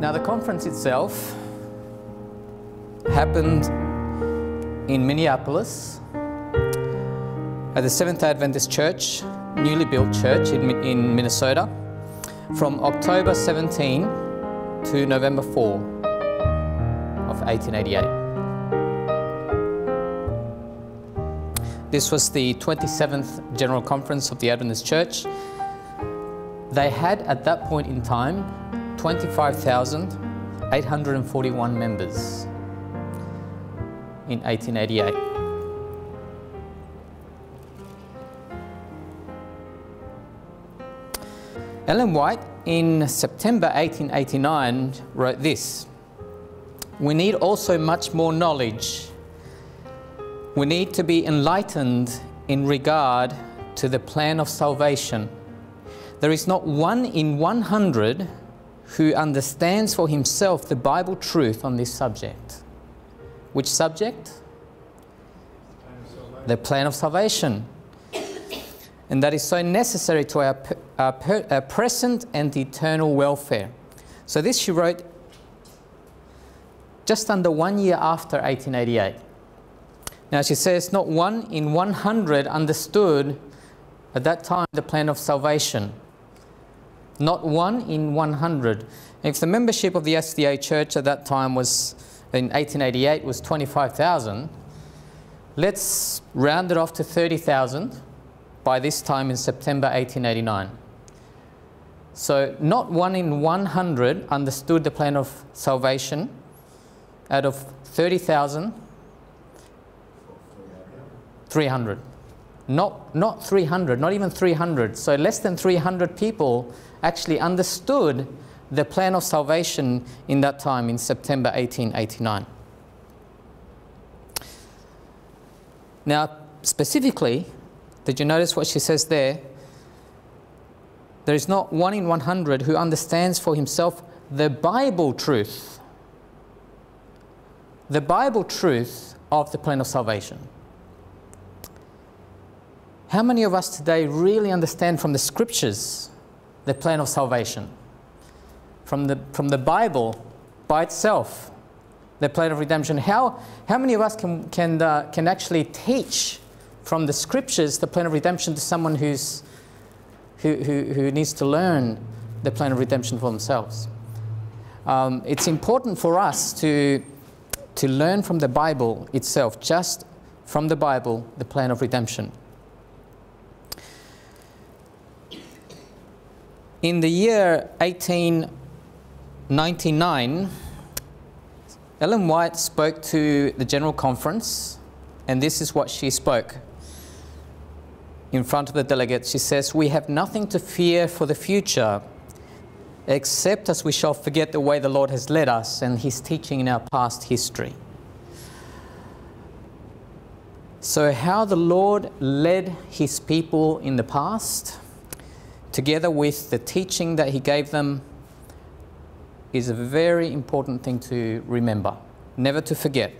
Now, the conference itself happened in Minneapolis at the Seventh Adventist Church, newly built church in, in Minnesota, from October 17 to November 4 of 1888. This was the 27th General Conference of the Adventist Church. They had at that point in time 25,841 members in 1888. Ellen White in September 1889 wrote this We need also much more knowledge. We need to be enlightened in regard to the plan of salvation. There is not one in 100 who understands for himself the Bible truth on this subject. Which subject? The plan of salvation. And that is so necessary to our, our, our present and eternal welfare. So, this she wrote just under one year after 1888. Now, she says, not one in 100 understood at that time the plan of salvation. Not one in 100. If the membership of the SDA church at that time was, in 1888, was 25,000, let's round it off to 30,000 by this time in September 1889. So, not one in 100 understood the plan of salvation out of 30,000. 300. Not, not 300, not even 300. So less than 300 people actually understood the plan of salvation in that time in September 1889. Now, specifically, did you notice what she says there? There is not one in 100 who understands for himself the Bible truth. The Bible truth of the plan of salvation. How many of us today really understand from the scriptures the plan of salvation? From the, from the Bible by itself, the plan of redemption. How, how many of us can, can, uh, can actually teach from the scriptures the plan of redemption to someone who's, who, who, who needs to learn the plan of redemption for themselves? Um, it's important for us to, to learn from the Bible itself, just from the Bible, the plan of redemption. In the year 1899, Ellen White spoke to the General Conference, and this is what she spoke. In front of the delegates, she says, We have nothing to fear for the future, except as we shall forget the way the Lord has led us and his teaching in our past history. So, how the Lord led his people in the past together with the teaching that he gave them, is a very important thing to remember, never to forget.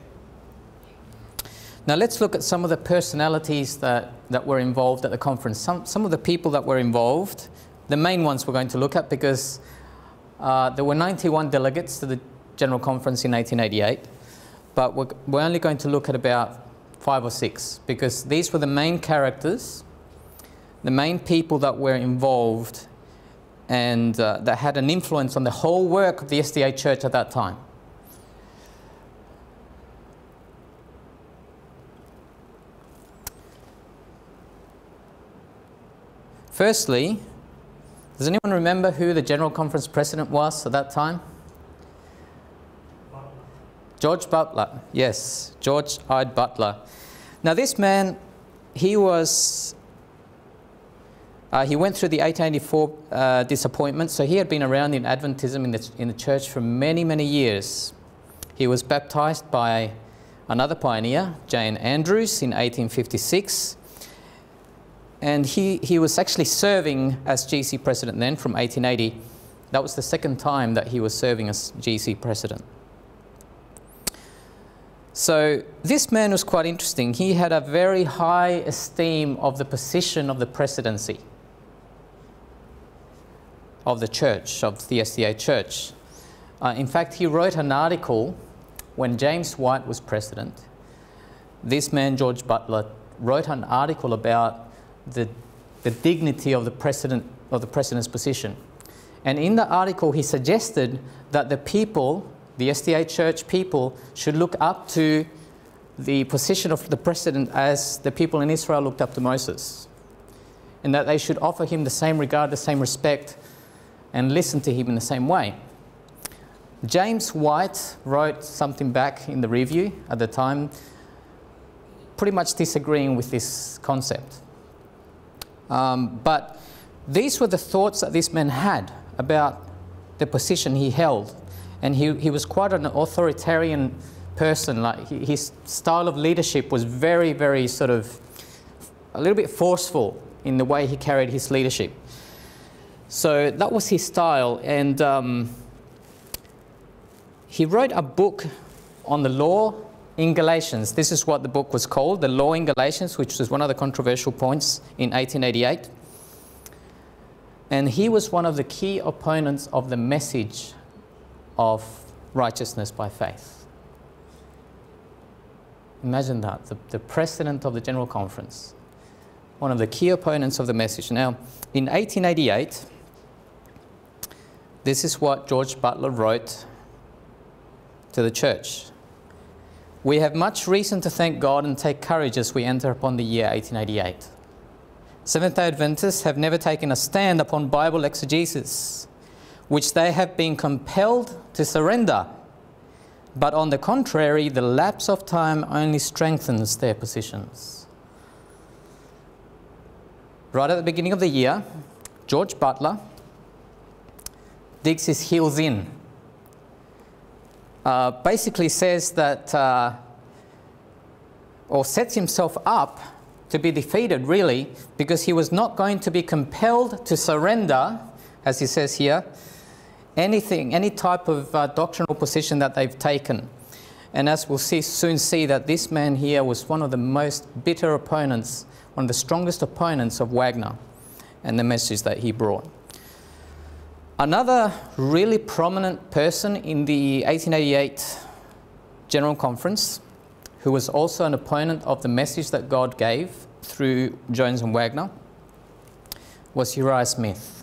Now, let's look at some of the personalities that, that were involved at the conference. Some, some of the people that were involved, the main ones we're going to look at because uh, there were 91 delegates to the General Conference in 1888, but we're, we're only going to look at about five or six because these were the main characters the main people that were involved and uh, that had an influence on the whole work of the SDA church at that time. Firstly, does anyone remember who the General Conference president was at that time? Butler. George Butler, yes, George Ide Butler. Now, this man, he was uh, he went through the 1884 uh, disappointment, so he had been around in Adventism in the, in the church for many, many years. He was baptized by another pioneer, J.N. Andrews, in 1856. And he, he was actually serving as GC president then from 1880. That was the second time that he was serving as GC president. So this man was quite interesting. He had a very high esteem of the position of the presidency of the church, of the SDA church. Uh, in fact, he wrote an article when James White was president. This man, George Butler, wrote an article about the, the dignity of the, president, of the president's position. And in the article, he suggested that the people, the SDA church people, should look up to the position of the president as the people in Israel looked up to Moses. And that they should offer him the same regard, the same respect, and listen to him in the same way. James White wrote something back in the review at the time, pretty much disagreeing with this concept. Um, but these were the thoughts that this man had about the position he held. And he, he was quite an authoritarian person. Like his style of leadership was very, very sort of a little bit forceful in the way he carried his leadership. So that was his style. And um, he wrote a book on the law in Galatians. This is what the book was called, The Law in Galatians, which was one of the controversial points in 1888. And he was one of the key opponents of the message of righteousness by faith. Imagine that, the, the president of the General Conference, one of the key opponents of the message. Now, in 1888, this is what George Butler wrote to the church. We have much reason to thank God and take courage as we enter upon the year 1888. Seventh day Adventists have never taken a stand upon Bible exegesis, which they have been compelled to surrender. But on the contrary, the lapse of time only strengthens their positions. Right at the beginning of the year, George Butler digs his heels in uh, basically says that, uh, or sets himself up to be defeated, really, because he was not going to be compelled to surrender, as he says here, anything, any type of uh, doctrinal position that they've taken. And as we'll see, soon see, that this man here was one of the most bitter opponents, one of the strongest opponents of Waggoner and the message that he brought. Another really prominent person in the 1888 General Conference, who was also an opponent of the message that God gave through Jones and Waggoner, was Uriah Smith.